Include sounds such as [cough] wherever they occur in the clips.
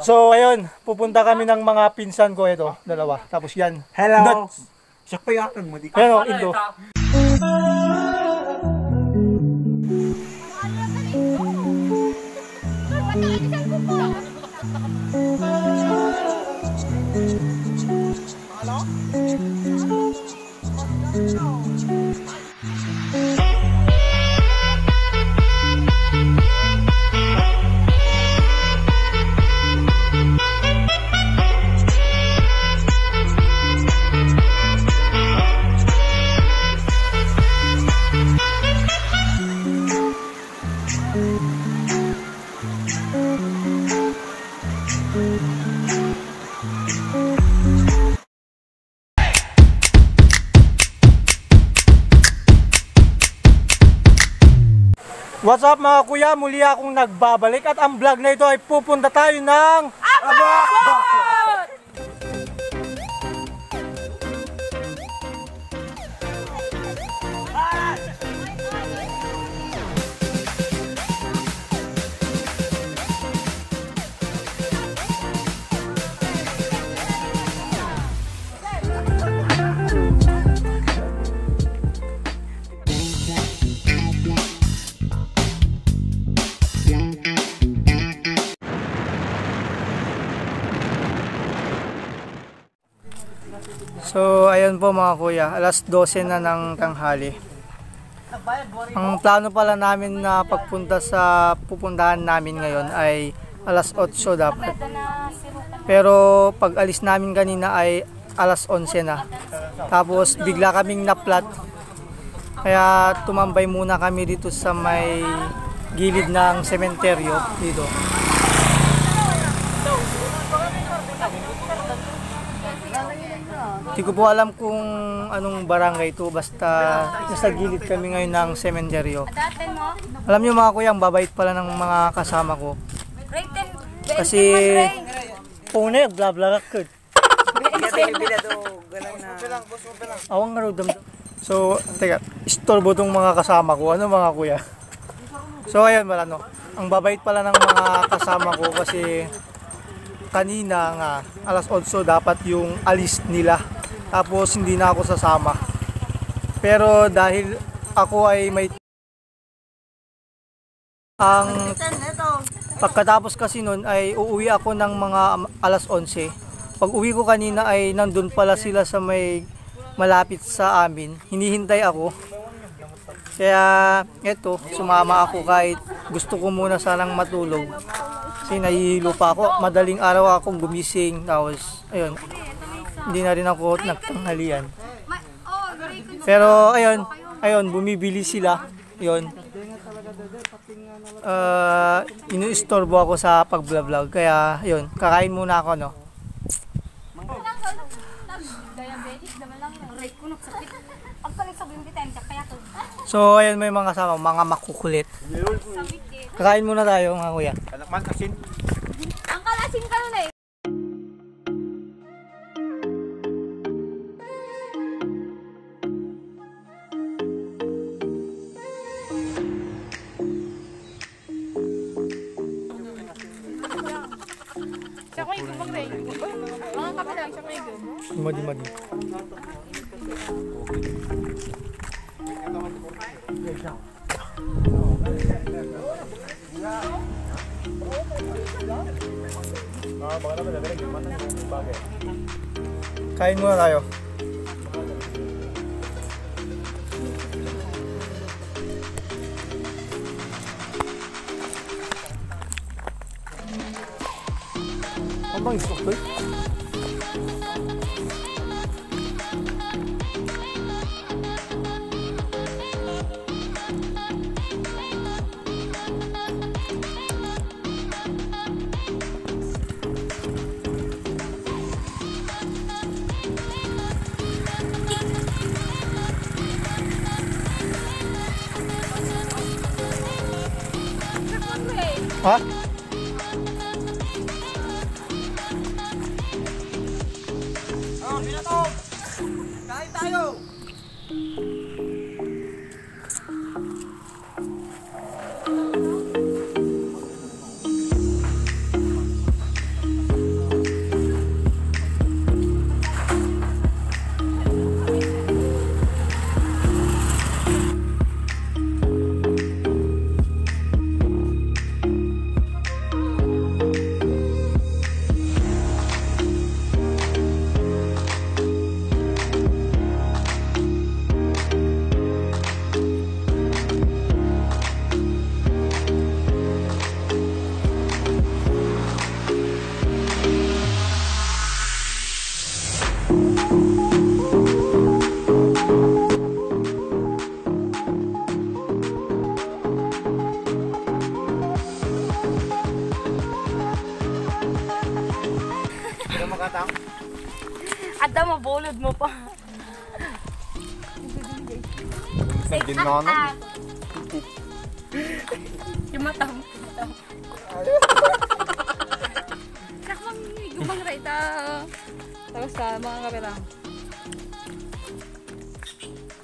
So, ayun, pupunta kami ng mga pinsan ko ito, dalawa. Tapos yan. Hello. Nuts. Siya pa yata mo, di ka. Ayun o, What's up mga kuya? Muli akong nagbabalik at ang vlog na ito ay pupunta tayo ng... So, ayun po mga kuya, alas 12 na ng tanghali. Ang plano pala namin na pagpunta sa pupuntahan namin ngayon ay alas 8 dapat. Pero pag alis namin kanina ay alas 11 na. Tapos bigla kaming naplat. Kaya tumambay muna kami dito sa may gilid ng sementeryo dito. Hindi ko po alam kung anong barangay ito basta nasa gilid kami ngayon ng sementeryo. Alam niyo mga kuya, ang babait pala ng mga kasama ko. Kasi Pune, bla bla ka. Awang nga raw dam- So, teka, istorbo tong mga kasama ko. Ano mga kuya? So, ayun wala no. Ang babait pala ng mga kasama ko kasi kanina nga, alas 8 dapat yung alis nila. Tapos hindi na ako sasama. Pero dahil ako ay may ang pagkatapos kasi nun ay uuwi ako ng mga alas 11. Pag uwi ko kanina ay nandun pala sila sa may malapit sa amin. Hinihintay ako. Kaya eto, sumama ako kahit gusto ko muna sanang matulog. Kasi nahihilo pa ako. Madaling araw akong gumising. Tapos, ayun, hindi na rin ako nagtanghalian. Pero ayun, ayun, bumibili sila. Ayun. Uh, inu-istorbo ako sa pag-vlog. Kaya, ayun, kakain muna ako, no? So, ayun, may mga kasama, mga makukulit. Kakain muna tayo, mga kuya. Anak man. Ang kalasin ka nun eh. Yung Madi-madi. Kain muna tayo. Ano bang isok to? Mabulod mo pa. Na ano. Yung mata mo. Nakang gumang rita. Tapos sa mga kamera.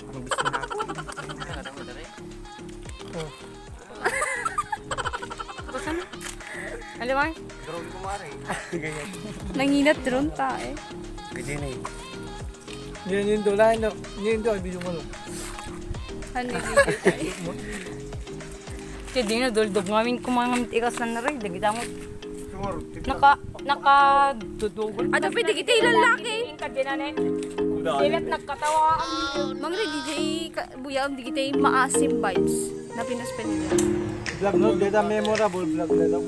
Anong gusto natin? Alam mo? Pero hindi ko maaari. Ganyan. Nanginat ron ta eh. Pwede na eh. Doon. Lahat na. Yun doon. Video mo. no? Hani video tayo. Kaya di na duldog ngamin kumangamit ikas na naray. Dagita mo. Naka, naka dudugol. Ato pwede kita ilalaki. Yung kaginanin. Silat nagkatawa. Mang Ray, DJ buya ang di kita yung maasim vibes na pinaspen nila. Vlog no. Data memorable vlog na lang.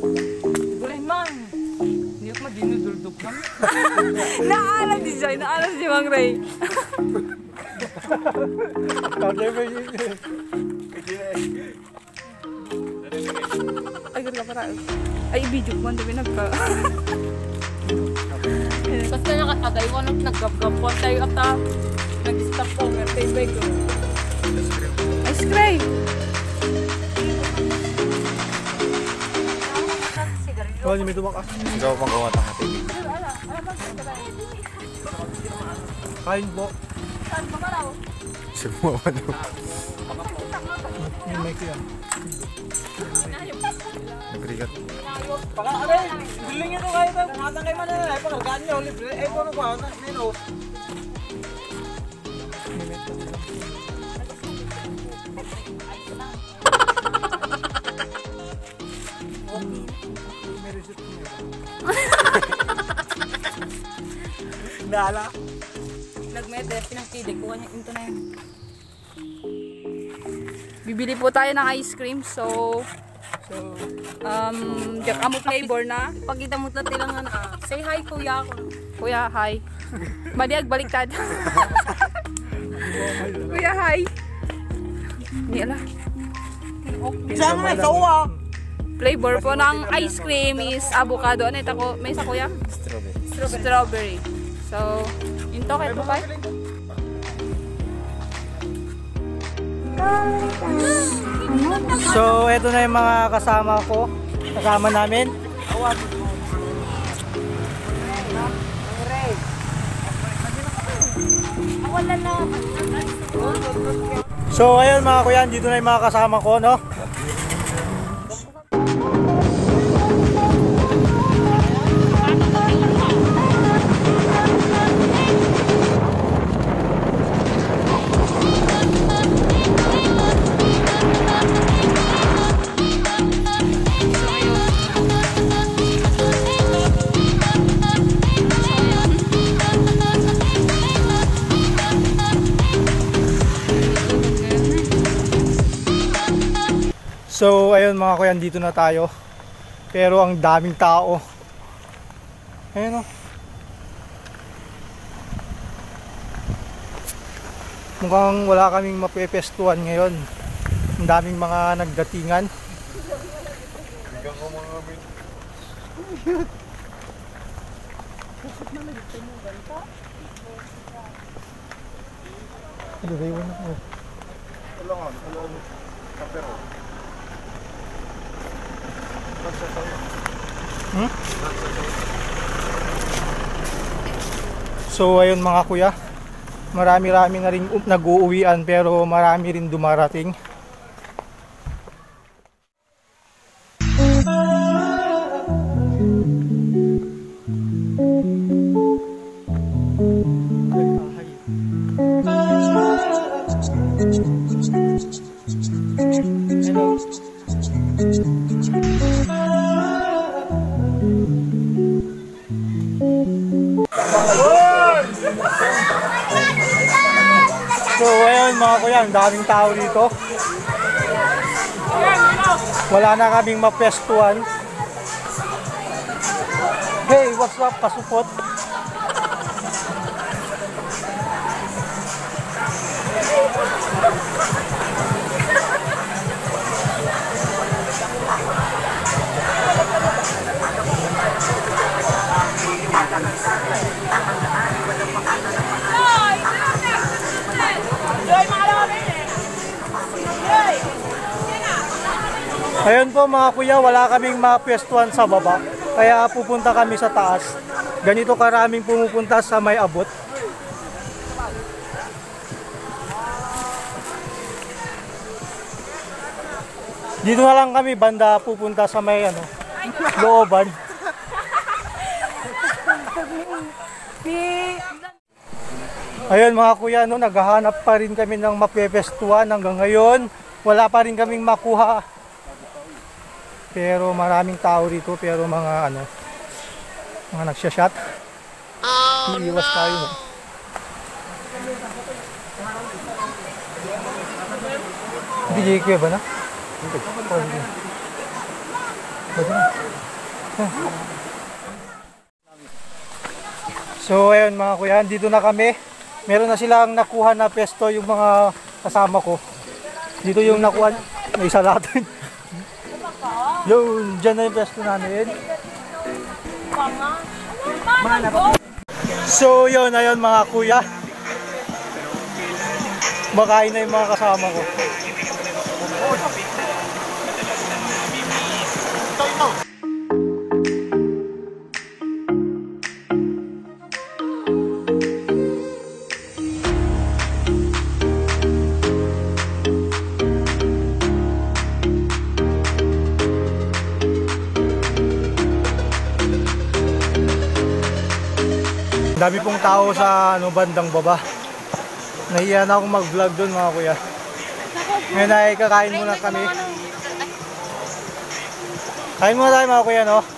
Madinuduldog kami. [laughs] Naalam di siya, naalam si Mang Ray. Kaya ba yun? Ay, gano'n ka para. Ay, video ko, hindi nagka. [laughs] Basta nakatagay ko nung naggabgabon tayo at nag-stop ko. Mertay ba. Ice cream! Oh, may tumakas. Ikaw pang gawa ng ating. Kain po. Siguro ano. Yung mic yan. Nagrigat. Baka aray, biling ito kayo ba? Kumatang kayo man na eh. Pagkakaan nyo, libre. Eh, kung ano ba? Nino. Nala. Nagmede, pinangkidig ko kanya into na yun. Bibili po tayo ng ice cream, so... So, um, Jack Amo flavor na. Pagkita mo tati lang na ah, say hi kuya ako. Kuya, hi. Madiag, baliktad. [laughs] Kuya, hi. Hindi ala. Saan mo na? Sa uwa. Flavor po ng ice cream is avocado. Ano ito ko? May isa kuya? Strawberry. Strawberry. So, yun to kay Pupay. So, eto na yung mga kasama ko. Kasama namin. So, ayun mga kuya, dito na yung mga kasama ko, no? So, ayun mga kuya, dito na tayo. Pero ang daming tao. Ayun o. Mukhang wala kaming mapepestuhan ngayon. Ang daming mga nagdatingan. Ano ba yun? Oh. So ayun mga kuya, marami-rami na rin nag-uuwian pero marami rin dumarating. Dito. Wala na kaming mapestuhan. Hey, what's up, kasupot? Po mga kuya, wala kaming mapwestuhan sa baba. Kaya pupunta kami sa taas. Ganito karaming pumupunta sa may abot. Dito na lang kami banda pupunta sa may ano, looban. Ayun mga kuya, no, naghahanap pa rin kami ng mapwestuhan hanggang ngayon. Wala pa rin kaming makuha. Pero maraming tao rito, pero mga ano, mga nagsya-shot. Oh, Iiwas tayo. No? DJ Kuya ba na? Hindi. Oh, hindi. Na. So ayun mga kuya, dito na kami. Meron na silang nakuha na pesto yung mga kasama ko. Dito yung nakuha, may isa natin. [laughs] Yung, dyan na yung pesto namin. So yun, ayun mga kuya. Makain na yung mga kasama ko. Ang dami pong tao sa ano, bandang baba. Nahiya na akong mag-vlog doon mga kuya. Ngayon ay kakain muna kami. Kain muna tayo mga kuya, no?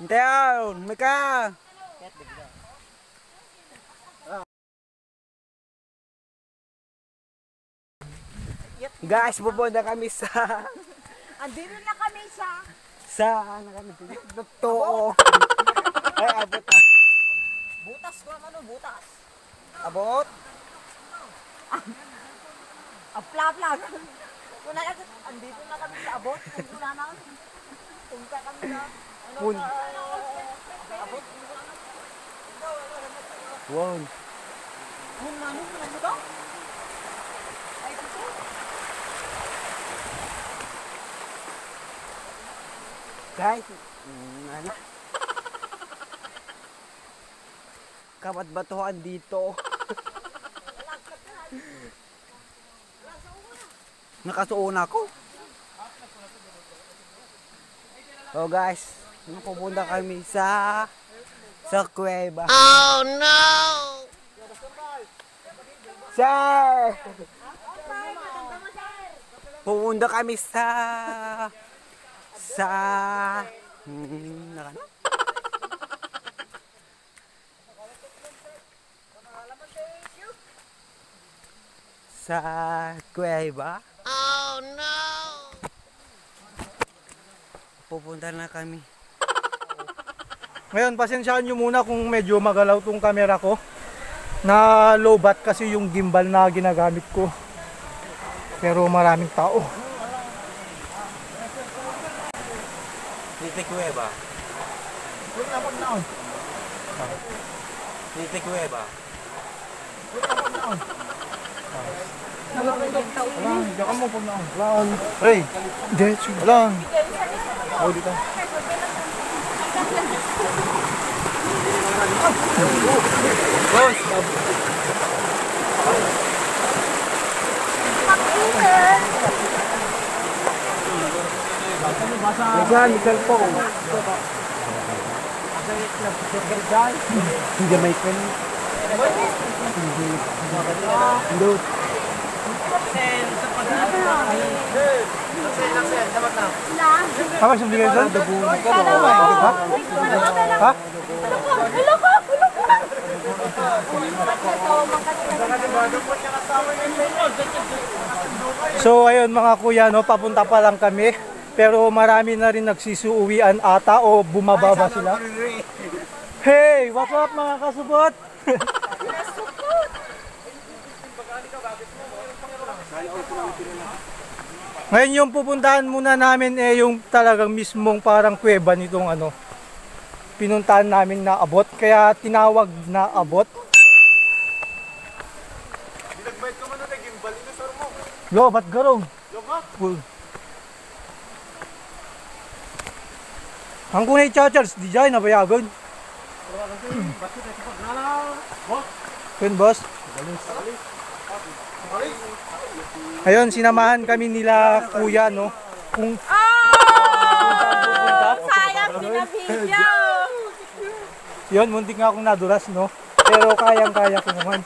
Down, Mika. Guys, pupunta kami sa Andito na kami sa... sa ano kami totoo. Ay, abot na. Butas ko ano, butas. Abot. Apla-apla. Na, andito na kami sa abot. Wala na, punta kami na. Ano abot? Wow. Kung ano, wala mo daw? Ay, dito. Guys, mm, ano? [laughs] Kapat batuhan dito. [laughs] Nakasuon ako. So guys, Napupunta kami sa sa kuweba. Oh no! Sir! Pupunta kami sa sa hmm, nakano? sa kuweba. Oh no! Pupunta na kami ngayon, pasensyaan nyo muna kung medyo magalaw tong camera ko. Na low bat kasi yung gimbal na ginagamit ko. Pero maraming tao. Dito Cueva. Dito Cueva. Diyan ka mo pag naon. Lang. Ray. Diretso. Lang. Oh, dito. Nasaan, Miguel po. Hindi may pen. Hindi. Kapag sa bigay doon? Ha? Ha? So ayun mga kuya, no, papunta pa lang kami. Pero marami na rin nagsisuuwian ata o bumababa sila. Hey, what's up mga kasubot? [laughs] Ngayon yung pupuntahan muna namin eh yung talagang mismong parang kuweba nitong ano pinuntahan namin na abot kaya tinawag na abot. Nagbayad ka man na gimbal. Ina sir mo. Yo, ba't garong? Full. Ang kunay chargers, di dyan, nabayagon. Yun, boss. Ayun, sinamahan kami nila kuya, no? Kung Sayang pinabidyo! yun, muntik nga akong nadulas, no? Pero kayang-kaya ko naman.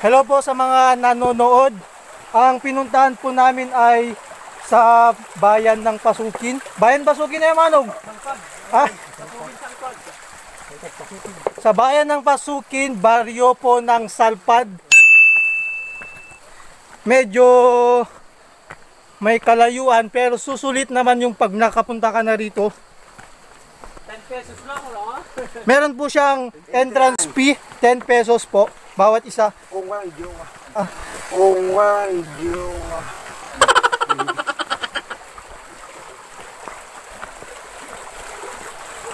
Hello po sa mga nanonood. Ang pinuntahan po namin ay sa bayan ng Pasukin. Bayan Pasukin na yung manog? Ha? Sa bayan ng Pasukin, baryo po ng Salpad. Medyo may kalayuan pero susulit naman yung pag nakapunta ka na rito. 10 pesos lang, wala Meron po siyang entrance fee, 10 pesos po, bawat isa. Kung nga, idioma. Kung nga, idioma.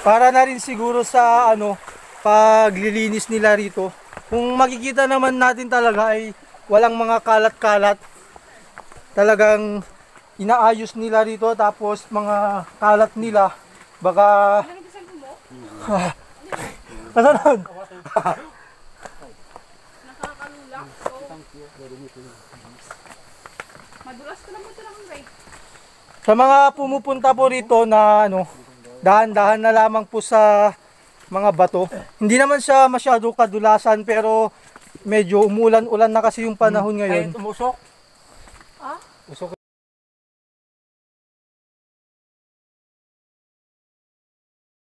Para na rin siguro sa ano, paglilinis nila rito. Kung makikita naman natin talaga ay walang mga kalat-kalat. Talagang inaayos nila rito tapos mga kalat nila baka Kasanan? [laughs] Nakakalula. So, madulas ko naman talagang right. Sa mga pumupunta po rito na ano, dahan-dahan na lamang po sa mga bato. Hindi naman siya masyado kadulasan pero medyo umulan-ulan na kasi yung panahon ngayon. Kahit umusok. Usok.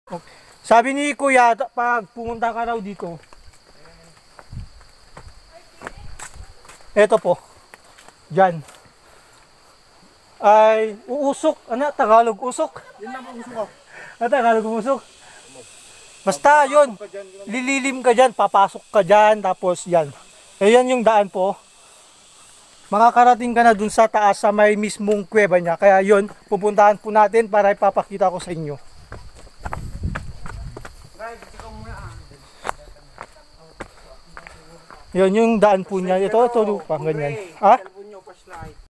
Okay. Sabi ni Kuya, pag pumunta ka raw dito, eto po, dyan, ay uusok, ano, Tagalog usok? Yan naman gusto ko. Ano, Tagalog umusok? Basta yun, lililim ka dyan, papasok ka dyan, tapos yan. Eh, yan yung daan po. Makakarating ka na dun sa taas sa may mismong kuweba niya. Kaya yun, pupuntahan po natin para ipapakita ko sa inyo. Yun yung daan po niya. Ito, ito, lupa, ganyan. Ha? Cellphone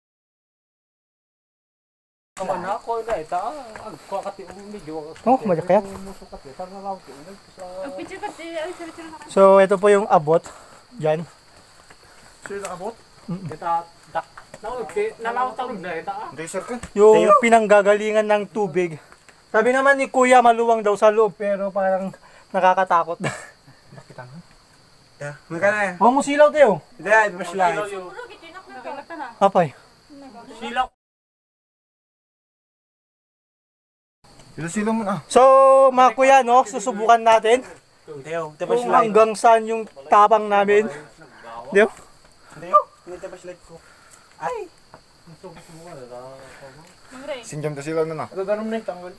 Kaman na ako na ita. Ang kakati ang medyo. Oh, malakayat. Umusok ka. Saan na lang ito? Sa Ang picture ka, ay, picture na So, ito po yung abot. Dyan. Sir, nakabot? kita dak. Nalaw tawag na ita. Hindi, sir. Yung pinanggagalingan ng tubig. Sabi naman ni Kuya maluwang daw sa loob pero parang nakakatakot. Magkano yan? Huwag mo silaw tayo. Hindi, flashlight. Apay. Silo-silo mo na. So, mga kuya, no, susubukan natin kung hanggang saan yung tapang namin. Di ba? Teo, ito flashlight ko. Ay! Sinjam to silo na na. Na yung tanggol.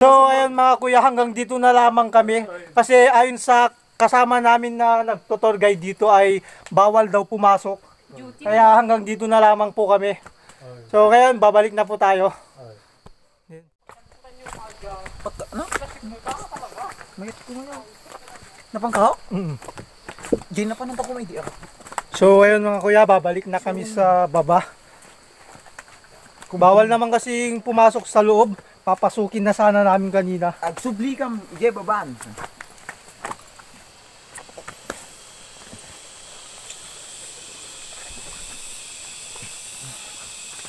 So, ayun mga kuya, hanggang dito na lamang kami. Kasi ayon sa kasama namin na nagtutor guide dito ay bawal daw pumasok. Kaya hanggang dito na lamang po kami. So, ngayon, babalik na po tayo. Napangkaho? Mm. Di na pa nang pa kumidi ako. So, ayun mga kuya, babalik na kami sa baba. Bawal naman kasing pumasok sa loob. Papasukin na sana namin kanina. Ag subli kam, ige babaan.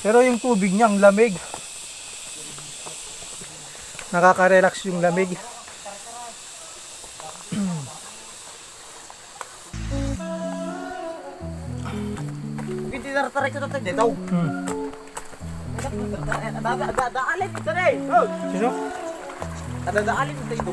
Pero yung tubig niya, ang lamig. Nakaka-relax yung lamig. Hindi tartaray ko tatay dito. Hmm. Dadaalin ito eh. Oh, Sino? Dadaalin ito ito.